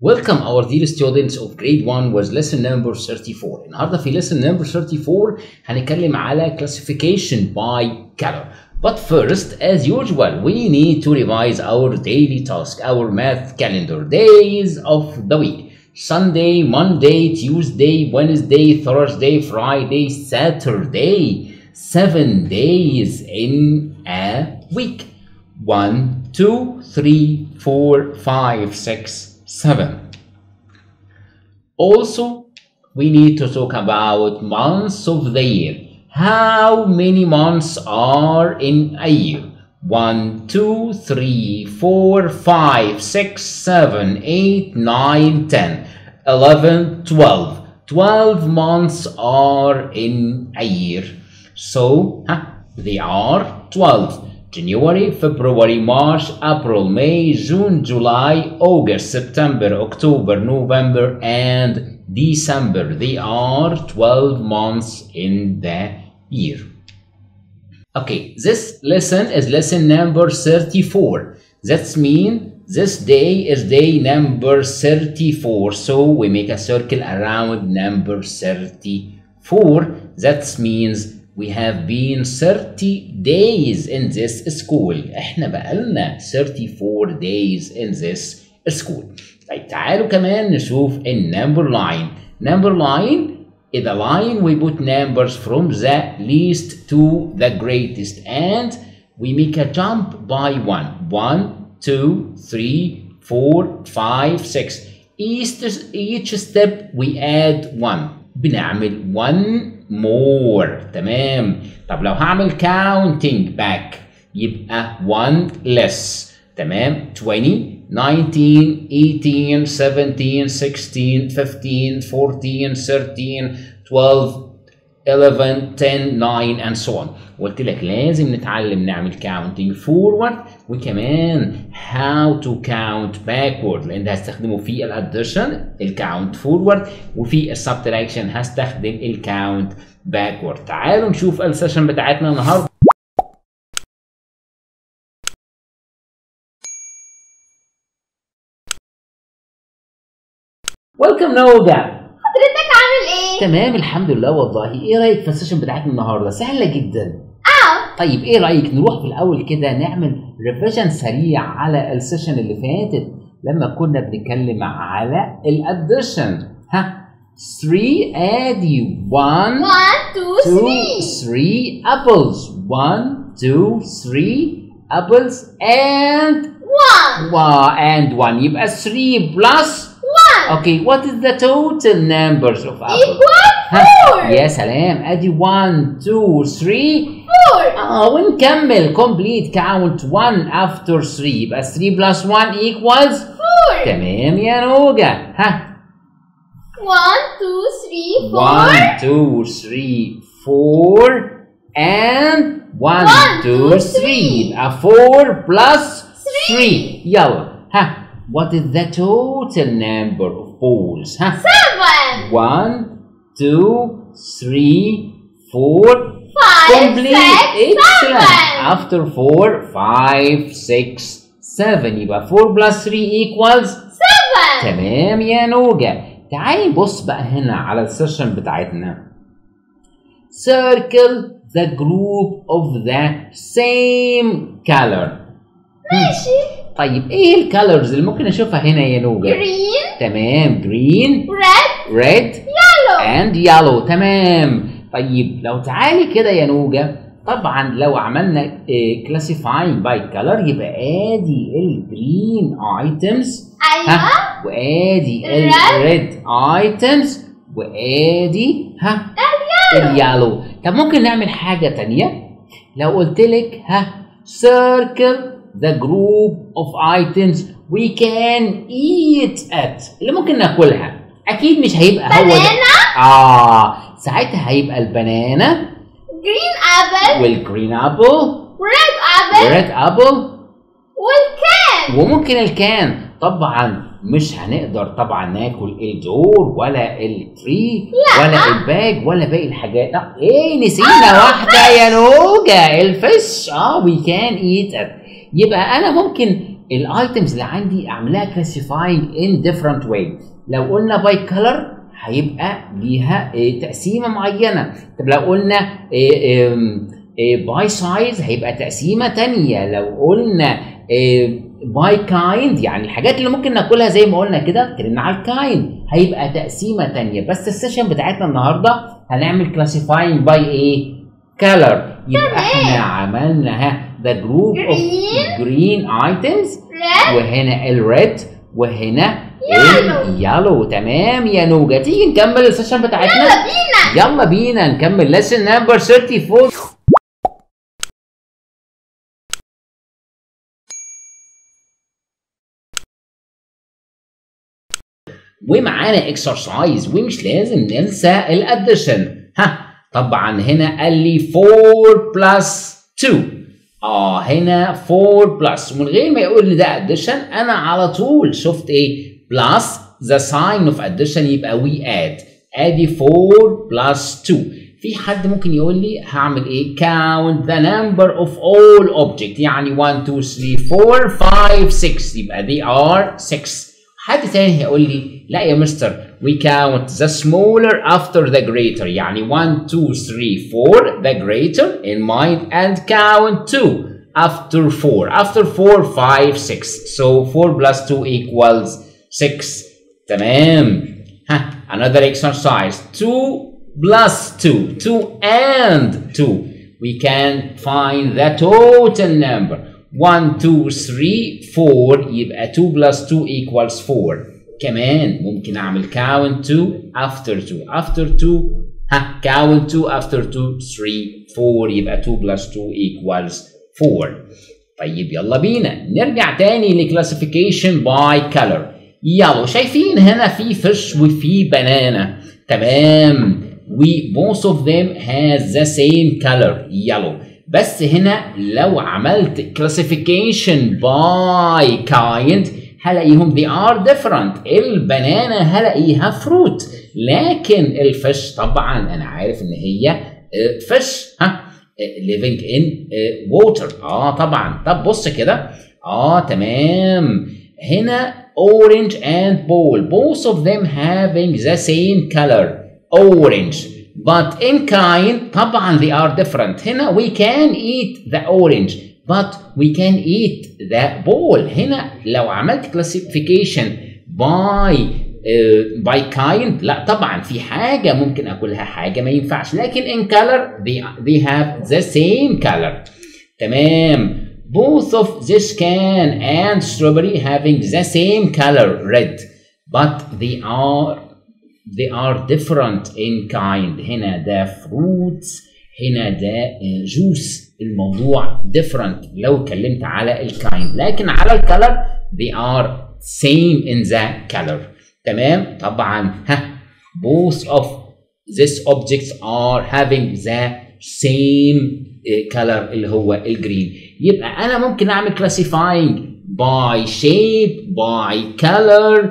Welcome our dear students of grade 1 with lesson number 34 النهارده في lesson number 34 هنتكلم على classification by color but first as usual we need to revise our daily task our math calendar days of the week Sunday, Monday, Tuesday, Wednesday, Thursday, Friday, Saturday seven days in a week one, two, three, four, five, six, seven. Also, we need to talk about months of the year. How many months are in a year? One, two, three, four, five, six, seven, eight, nine, ten, eleven, twelve. Twelve months are in a year. So, huh, they are twelve. January, February, March, April, May, June, July, August, September, October, November, and December. They are 12 months in the year. Okay, this lesson is lesson number 34. That means this day is day number 34. So we make a circle around number 34. That means we have been 30 days in this school احنا بقالنا 34 days in this school طيب تعالوا كمان نشوف النمبر line number line is a line we put numbers from the least to the greatest and we make a jump by one one two three four five six each, each step we add one بنعمل one more تمام طب لو هعمل counting back يبقى 1 less تمام 20 19 18 17 16 15 14 13 12 11 10 9 and so on. قلت لك لازم نتعلم نعمل counting forward. وكمان how to count backward لأن ده هستخدمه في ال addition ال count forward. وفي ال subtraction هستخدم ال count backward. تعالوا نشوف ال session بتاعتنا النهارده. Welcome نوجا حضرتك عامل إيه؟ تمام الحمد لله والله. إيه رأيك في ال session بتاعتنا النهارده؟ سهلة جدا. آه. طيب إيه رأيك نروح في الأول كده نعمل revision سريع على ال session اللي فاتت؟ لما كنا بنتكلم على الاديشن ها 3 ادي 1 1 2 2 3 3 apples. 1 2 3 apples and 1 wow, and 1 يبقى 3 plus 1 okay what is the total numbers of apples equal ها 4 يا سلام ادي 1 2 3 4 اه ونكمل complete count 1 after 3 يبقى 3 plus 1 equals 4 تمام يا نوجا ها 1 2 3 4 1 2 3 4 and 1 One, 2 two, 3 three. يبقى 4 plus 3 يلا ها what is the total number of balls ها 7 1 2 3 4 5 complete 6 excellent 7 after 4 5 6 7 يبقى 4 plus 3 equals 7 تمام يا نوجا تعالي نبص بقى هنا على السيشن بتاعتنا circle the group of the same color ماشي طيب إيه الكالرز اللي ممكن أشوفها هنا يا نوجا green. تمام green. Red. Red. Yellow. And yellow. تمام. طيب لو تعالي كده يا نوجا طبعا لو عملنا classifying by color يبقى آدي ال green items. أيوه. ها؟ وآدي Red. ال red items وآدي ها؟ ال yellow طب ممكن نعمل حاجة تانية؟ لو قلت لك ها؟ circle. The group of items we can eat it اللي ممكن ناكلها. أكيد مش هيبقى هو ده. آه. ساعتها هيبقى ال banana. Green apple. وال green apple red apple. وال red apple وال can وممكن ال can طبعا مش هنقدر طبعا ناكل ال door ولا ال tree لا. ولا ال bag ولا باقي الحاجات. لا. إيه نسينا واحدة يا نوجا ال fish. آه we can eat يبقى أنا ممكن ال items اللي عندي أعملها classifying in different way لو قلنا by color هيبقى ليها إيه، تقسيمة معينة. طب لو قلنا by size هيبقى تقسيمة تانية. لو قلنا by kind يعني الحاجات اللي ممكن ناكلها زي ما قلنا كده اتكلمنا على ال kind هيبقى تقسيمة تانية. بس ال session بتاعتنا النهارده هنعمل classifying by إيه color يبقى إحنا عملنا ها group of green items red. وهنا ال red وهنا Yellow. ال yellow تمام يا نوجا تيجي نكمل ال session بتاعتنا؟ يلا بينا. يلا بينا نكمل lesson number 34 ومعانا exercise ومش لازم ننسى ال addition ها. طبعا هنا قال لي 4 plus 2 آه هنا 4 plus ومن غير ما يقول لي ده addition أنا على طول شفت إيه؟ plus the sign of addition يبقى we add أدي 4 plus 2 في حد ممكن يقول لي هعمل إيه؟ count the number of all object يعني 1 2 3 4 5 6 يبقى they are 6 حد تاني هيقول لي لا يا مستر we count the smaller after the greater يعني 1 2 3 4 the greater in mind and count 2 after 4 after 4 5 6 so 4 plus 2 equals 6 تمام ها another exercise 2 plus 2 2 and 2 we can find the total number 1 2 3 4 يبقى 2 plus 2 equals 4 كمان ممكن اعمل count 2 after 2 after 2 ها count 2 after 2 3 4 يبقى 2 plus 2 equals 4 طيب يلا بينا نرجع تاني لكلاسيفيكيشن باي كلر يلا شايفين هنا في فش وفي بنانا تمام و both of them has the same color yellow بس هنا لو عملت classification by kind هلاقيهم they are different البنانا هلاقيها fruit لكن الفش طبعا أنا عارف ان هي فش ها living in water آه طبعا طب بص كده آه تمام هنا orange and ball both of them having the same color orange but in kind طبعا they are different هنا we can eat the orange but we can eat the ball هنا لو عملت classification by uh, by kind لا طبعا في حاجة ممكن أكلها حاجة ما ينفعش لكن in color they, they have the same color تمام both of this can and strawberry having the same color red but they are they are different in kind هنا ده fruits هنا ده juice الموضوع different لو اتكلمت على الكايند لكن على الكلر they are same in the color تمام طبعا ها both of these objects are having the same color اللي هو ال green يبقى أنا ممكن اعمل classifying by shape by color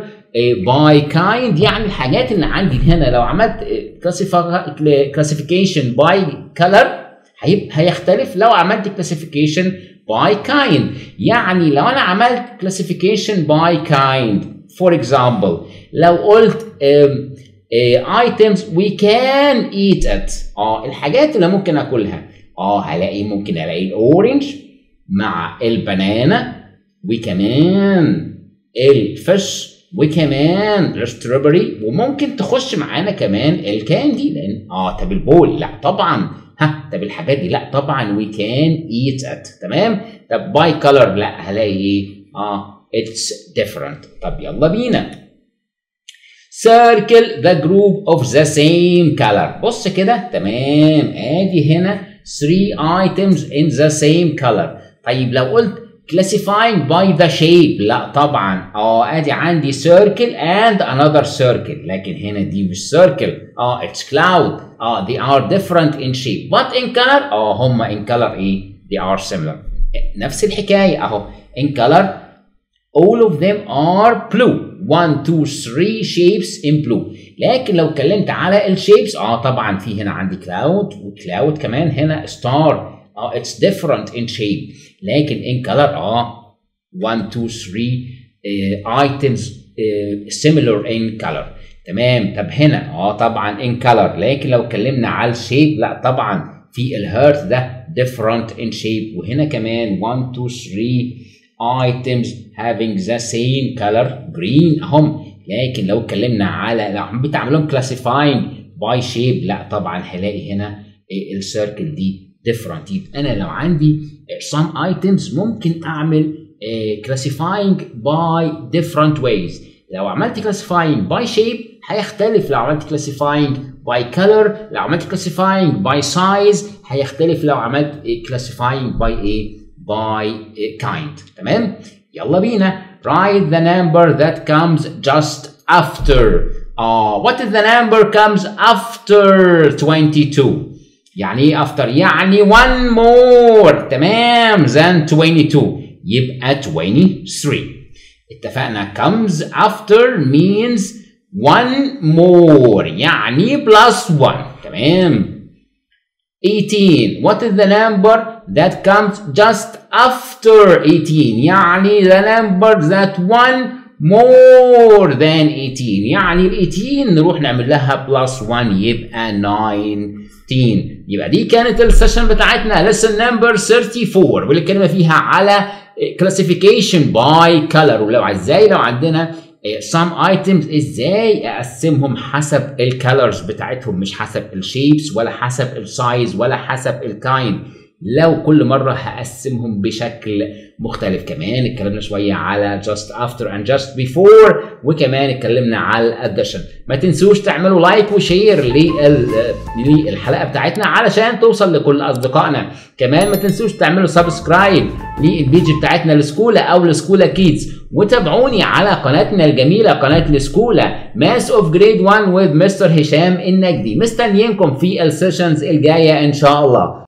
by kind يعني الحاجات اللي عندي هنا. لو عملت classification by color هيختلف. لو عملت classification by kind يعني لو أنا عملت classification by kind for example لو قلت items we can eat it آه الحاجات اللي ممكن أكلها. آه هلاقي ممكن ألاقي ال orange مع ال banana. وكمان ال fish وكمان ال strawberry وممكن تخش معانا كمان ال candy لأن آه طب ال ball لأ طبعا. ها طب الحاجات دي لأ طبعا we can eat it تمام؟ طب by color لأ هلاقي إيه آه it's different طب يلا بينا. Circle the group of the same color. بص كده تمام. آدي هنا 3 items in the same color. طيب لو قلت classifying by the shape لا طبعا آه ادي عندي circle and another circle لكن هنا دي مش circle آه it's cloud آه they are different in shape but in color آه هم in color إيه they are similar نفس الحكاية اهو in color all of them are blue 1 2 3 shapes in blue لكن لو اتكلمت على ال shapes آه طبعا في هنا عندي cloud و cloud كمان هنا star آه it's different in shape. لكن in color آه 1 2 3 uh, items uh, similar in color. تمام؟ طب هنا آه طبعا in color. لكن لو اتكلمنا على ال shape لا طبعا في ال heart ده different in shape. وهنا كمان 1 2 3 items having the same color green اهم لكن لو اتكلمنا على لو حبيت اعملهم classifying by shape لا طبعا هلاقي هنا السيركل دي different يبقى أنا لو عندي some items ممكن اعمل classifying by different ways لو عملت classifying by shape هيختلف لو عملت classifying by color لو عملت classifying by size هيختلف لو عملت classifying by إيه by kind تمام يلا بينا write the number that comes just after uh, what is the number comes after 22 يعني ايه after يعني one more تمام than 22 يبقى 23 اتفقنا comes after means one more يعني plus one تمام 18 what is the number that comes just after 18 يعني the number that one more than 18 يعني ال 18 نروح نعمل لها plus 1 يبقى 19 يبقى دي كانت ال session بتاعتنا. Lesson number 34 واللي اتكلمنا فيها على classification by color. ولو إزاي؟ لو عندنا some items إزاي أقسمهم حسب ال colors بتاعتهم؟ مش حسب ال shapes ولا حسب ال size ولا حسب ال kind لو كل مرة هقسمهم بشكل مختلف. كمان اتكلمنا شوية على just after and just before وكمان اتكلمنا على addition. ما تنسوش تعملوا like و share للحلقة بتاعتنا علشان توصل لكل أصدقائنا. كمان ما تنسوش تعملوا subscribe لل page بتاعتنا الاسكوله أو الاسكوله كيدز وتابعوني على قناتنا الجميلة قناة الاسكوله math of grade 1 with mister هشام النجدي. مستنيينكم في ال sessions الجاية إن شاء الله.